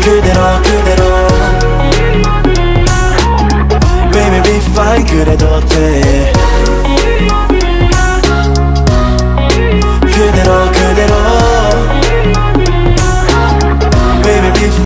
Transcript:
그대로 그대로. Baby be fine 그래도 돼